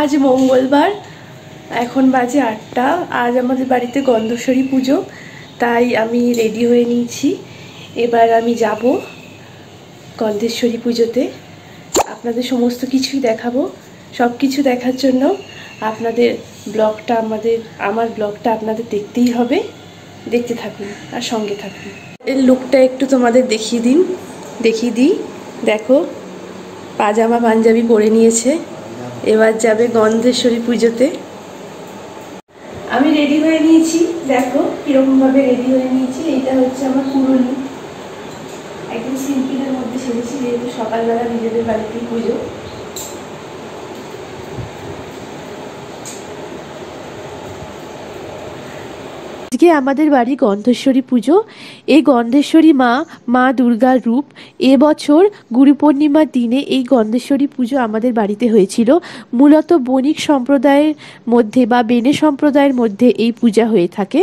আজ মঙ্গলবার, এখন বাজে আটটা। আজ আমাদের বাড়িতে গন্ধেশ্বরী পুজো, তাই আমি রেডি হয়ে নিয়েছি। এবার আমি যাব গন্ধেশ্বরী পুজোতে। আপনাদের সমস্ত কিছুই দেখাবো। সব কিছু দেখার জন্য আপনাদের ব্লগটা আমাদের, আমার ব্লগটা আপনাদের দেখতেই হবে। দেখতে থাকুন আর সঙ্গে থাকুন। এর লুকটা একটু তোমাদের দেখিয়ে দিন, দেখিয়ে দিই। দেখো, পাজামা পাঞ্জাবি পরে নিয়েছে। এবার যাবে গন্ধেশ্বরী পুজোতে। আমি রেডি হয়ে নিয়েছি। দেখো কীরকম ভাবে রেডি হয়ে নিয়েছি। এটা হচ্ছে আমার পুরনি একদম সিম্পলের মধ্যে সেরেছি যেহেতু সকালবেলা নিজেদের বাড়িতেই পুজো। আজকে আমাদের বাড়ি গন্ধেশ্বরী পুজো। এই গন্ধেশ্বরী মা মা দুর্গার রূপ। এবছর গুরু পূর্ণিমার দিনে এই গন্ধেশ্বরী পুজো আমাদের বাড়িতে হয়েছিল। মূলত বণিক সম্প্রদায়ের মধ্যে বা বেনে সম্প্রদায়ের মধ্যে এই পূজা হয়ে থাকে।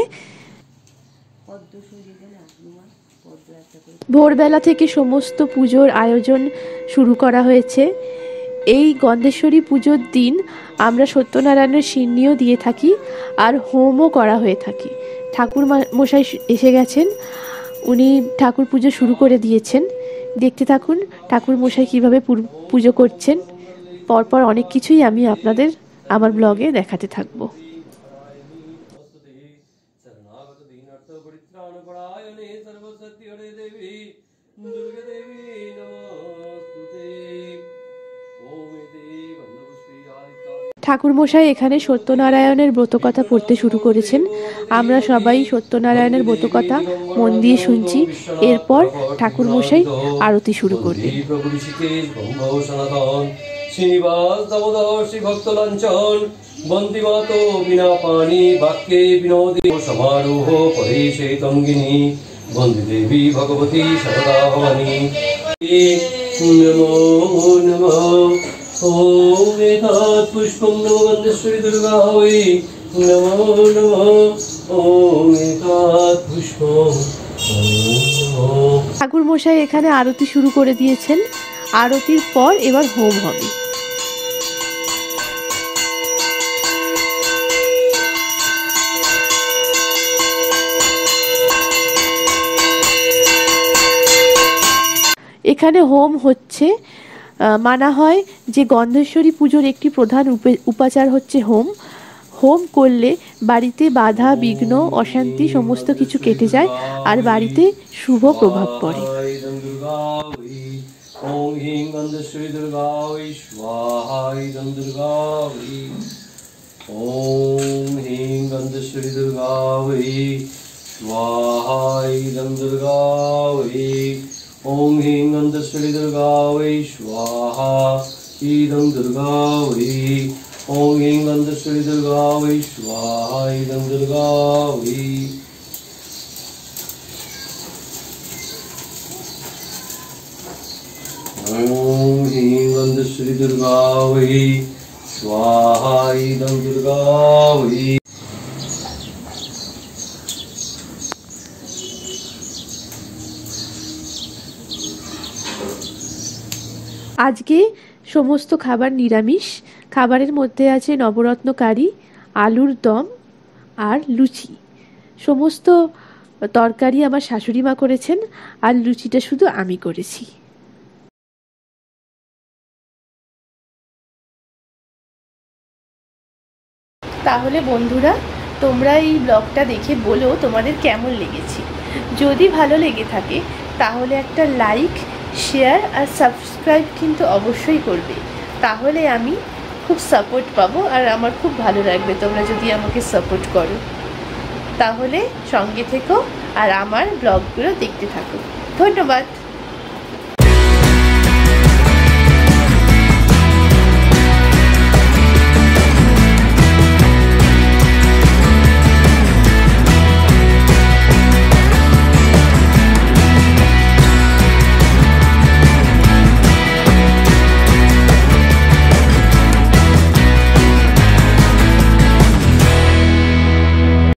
ভোরবেলা থেকে সমস্ত পুজোর আয়োজন শুরু করা হয়েছে। এই গন্ধেশ্বরী পুজোর দিন আমরা সত্যনারায়ণের সিন্নিও দিয়ে থাকি আর হোমও করা হয়ে থাকে। ঠাকুর মশাই এসে গেছেন উনি ঠাকুর পুজো শুরু করে দিয়েছেন দেখতে থাকুন ঠাকুর মশাই কীভাবে পুজো করছেন পরপর অনেক কিছুই আমি আপনাদের আমার ব্লগে দেখাতে থাকবো शरणागत दीनर्थ परित्राणपरायणे सर्वसत्यहरे देवी दुर्गे ঠাকুরমশাই এখানে সত্যনারায়ণের ব্রতকথা পড়তে শুরু করেছেন। আমরা সবাই সত্যনারায়ণের ব্রতকথা মন দিয়ে শুনছি। এরপর ঠাকুরমশাই আরতি শুরু করবে শ্রীনিবাস শ্রী ভক্ত বিনা পানি বাক্যে বিনোদী সমারোহ তঙ্গিনী বন্দি দেবী ভগবতী সদা ভবানী। ও নমঃ ঠাকুর মশাই এখানে আরতি শুরু করে দিয়েছেন। আরতির পর এবার হোম হবে। এখানে হোম হচ্ছে মানা হয় যে গন্ধেশ্বরী পুজোর একটি প্রধান উপে- উপাচার হচ্ছে হোম। হোম করলে বাড়িতে বাধা, বিঘ্ন, অশান্তি সমস্ত কিছু কেটে যায় আর বাড়িতে শুভ প্রভাব পড়ে। ॐ ह्रीं गन्तश्री दुर्गा वै स्वाहा। ईदं दुर्गा वै ॐ ह्रीं गन्तश्री दुर्गा वै स्वाहा। ईदं दुर्गा वै ॐ ह्रीं गन्तश्री दुर्गा वै स्वाहा। ईदं दुर्गा वै আজকে সমস্ত খাবার নিরামিষ। খাবারের মধ্যে আছে নবরত্ন কারি আলুর দম আর লুচি। সমস্ত তরকারি আমার শাশুড়ি মা করেছেন আর লুচিটা শুধু আমি করেছি। তাহলে বন্ধুরা, তোমরা এই ব্লগটা দেখে বলো তোমাদের কেমন লেগেছে। যদি ভালো লেগে থাকে, তাহলে একটা লাইক শেয়ার আর সাবস্ক্রাইব কিন্তু অবশ্যই করবে। তাহলে আমি খুব সাপোর্ট পাবো আর আমার খুব ভালো লাগবে তোমরা যদি আমাকে সাপোর্ট করো। তাহলে সঙ্গে থেকো আর আমার ব্লগগুলো দেখতে থাকো। ধন্যবাদ।